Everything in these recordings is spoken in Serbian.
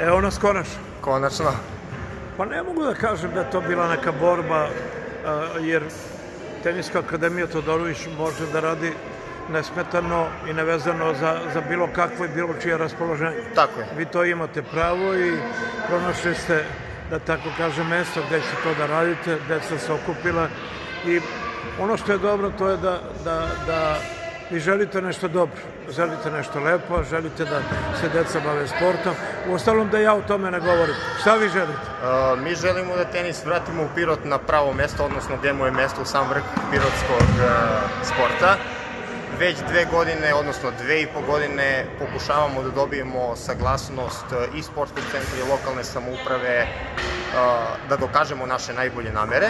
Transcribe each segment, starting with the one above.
Evo nas konačno. Konačno. Pa ne mogu da kažem da je to bila neka borba, jer Teniska akademija Todorović može da radi nesmetano i nevezano za, za bilo kakvo i bilo čije raspoloženje. Tako je. Vi to imate pravo i pronašli ste, da tako kažem, mesto gde ćete to da radite, deca se okupila i ono što je dobro to je da, da, da vi želite nešto dobro, želite nešto lepo, želite da se deca bave sportom. U ostalom da ja o tome ne govorim. Šta vi želite? Uh, mi želimo da tenis vratimo u Pirot na pravo mesto, odnosno gde mu je mesto u sam vrh pirotskog uh, sporta. Već dve godine, odnosno dve i po godine pokušavamo da dobijemo saglasnost i sportskog centra i lokalne samouprave uh, da dokažemo naše najbolje namere.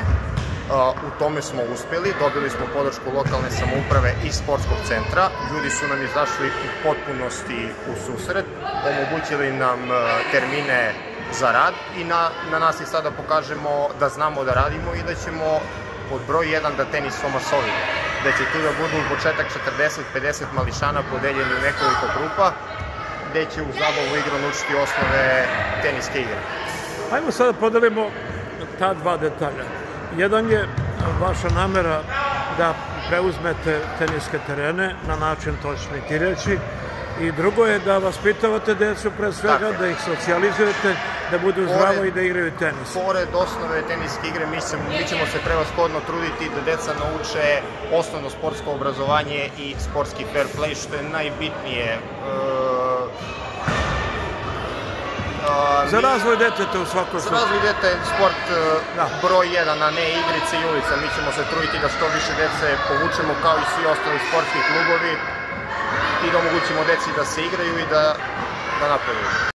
U tome smo uspeli, dobili smo podršku lokalne samouprave i sportskog centra. Ljudi su nam izašli u potpunosti u susret, omogućili nam termine za rad i na, na nas je sada pokažemo da znamo da radimo i da ćemo pod broj 1 da tenis omasovi. Da će tu da budu u početak 40-50 mališana podeljeni u nekoliko grupa, gde će u zabavu igru naučiti osnove teniske igre. Ajmo sada da podelimo ta dva detalja. Jedan je vaša namera da preuzmete teniske terene na način to ćete ti reći i drugo je da vaspitavate decu pre svega, da ih socijalizujete, da budu zdravo i da igraju tenis. Pored osnove teniske igre mi, se, mi ćemo se prevaskodno truditi da deca nauče osnovno sportsko obrazovanje i sportski fair play što je najbitnije. E, Za razvoj deteta u svakom slučaju. Za razvoj deteta je sport e, da. broj 1, a ne igrice i ulica. Mi ćemo se truditi da što više dece povučemo kao i svi ostali sportski klubovi i da omogućimo deci da se igraju i da, da napreduju.